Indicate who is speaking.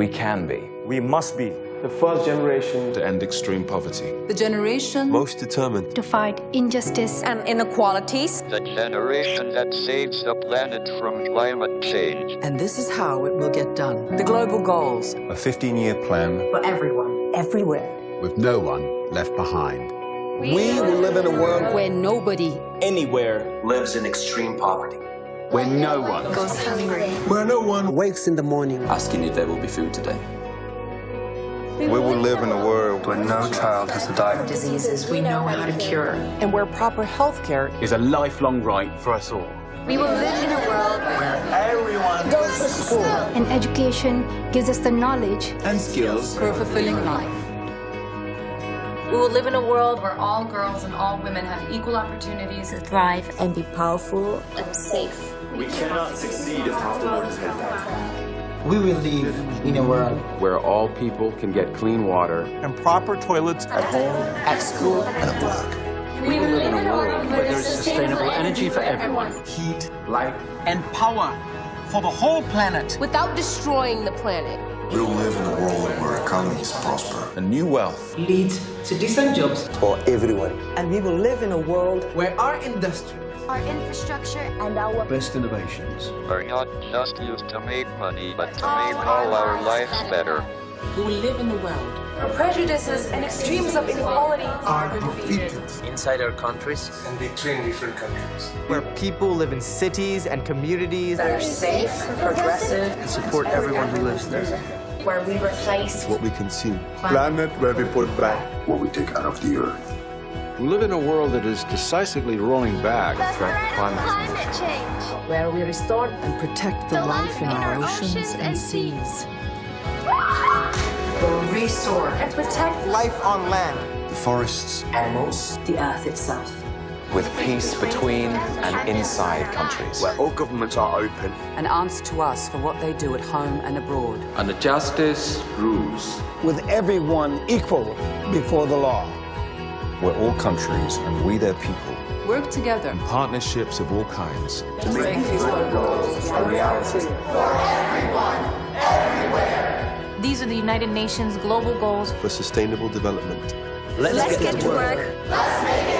Speaker 1: We can be.
Speaker 2: We must be the first generation
Speaker 3: to end extreme poverty.
Speaker 4: The generation
Speaker 3: most determined
Speaker 5: to fight injustice
Speaker 6: and inequalities.
Speaker 7: The generation that saves the planet from climate change.
Speaker 8: And this is how it will get done.
Speaker 4: The global goals.
Speaker 3: A 15-year plan
Speaker 6: for everyone, everywhere.
Speaker 9: With no one left behind.
Speaker 10: We, we will live in a world
Speaker 4: where nobody
Speaker 2: anywhere
Speaker 11: lives in extreme poverty.
Speaker 9: Where no one
Speaker 5: goes hungry.
Speaker 12: Where no one wakes in the morning
Speaker 13: asking if there will be food today.
Speaker 14: We will live in a world where no child has to die
Speaker 6: of diseases we know how to cure.
Speaker 8: And where proper health care
Speaker 15: is a lifelong right for us all.
Speaker 5: We will live in a world
Speaker 2: where everyone
Speaker 6: goes to school.
Speaker 5: And education gives us the knowledge
Speaker 9: and skills
Speaker 4: for a fulfilling life.
Speaker 16: We will live in a world where all girls and all women have equal opportunities
Speaker 5: to thrive
Speaker 6: and be powerful
Speaker 17: and safe.
Speaker 18: We cannot succeed if half the world is head back.
Speaker 19: We will live in a world
Speaker 20: where all people can get clean water
Speaker 2: and proper toilets
Speaker 19: at home, at school,
Speaker 21: and at work. We will live in a world where there is sustainable energy for everyone.
Speaker 19: Heat, light, and power for the whole planet.
Speaker 16: Without destroying the planet.
Speaker 14: We will live in a world where economies prosper.
Speaker 3: And new wealth
Speaker 19: leads to decent jobs
Speaker 12: for everyone.
Speaker 8: And we will live in a world where our industry,
Speaker 5: our infrastructure, and our
Speaker 22: best innovations
Speaker 7: are not just used to make money, but to make all our lives better.
Speaker 8: We will live in the world
Speaker 16: where prejudices and extremes of inequality
Speaker 12: are defeated.
Speaker 19: Inside our countries
Speaker 18: and between different countries.
Speaker 23: Where people live in cities and communities
Speaker 6: that are safe, progressive,
Speaker 22: and support everyone who lives there.
Speaker 6: Where we replace
Speaker 3: what we consume.
Speaker 12: Planet where we put back
Speaker 14: what we take out of the earth.
Speaker 24: We live in a world that is decisively rolling back
Speaker 5: the threat of climate change.
Speaker 8: Where we restore and protect the,
Speaker 5: the
Speaker 8: life,
Speaker 5: life
Speaker 8: in,
Speaker 5: in
Speaker 8: our,
Speaker 5: our
Speaker 8: oceans,
Speaker 5: oceans
Speaker 8: and,
Speaker 5: and
Speaker 8: seas.
Speaker 6: Where restore
Speaker 16: and protect
Speaker 19: life on land.
Speaker 14: The forests,
Speaker 6: animals, the earth itself.
Speaker 1: With peace between and inside countries.
Speaker 18: Where all governments are open.
Speaker 4: And answer to us for what they do at home and abroad.
Speaker 20: And the justice rules.
Speaker 12: With everyone equal before the law.
Speaker 3: Where all countries and we their people
Speaker 4: work together
Speaker 3: in partnerships of all kinds
Speaker 6: to make these goals a reality
Speaker 25: for everyone, everywhere.
Speaker 16: These are the United Nations global goals
Speaker 3: for sustainable development.
Speaker 6: Let's, get to work. Let's get, get, to work.
Speaker 25: work.